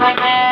Amen.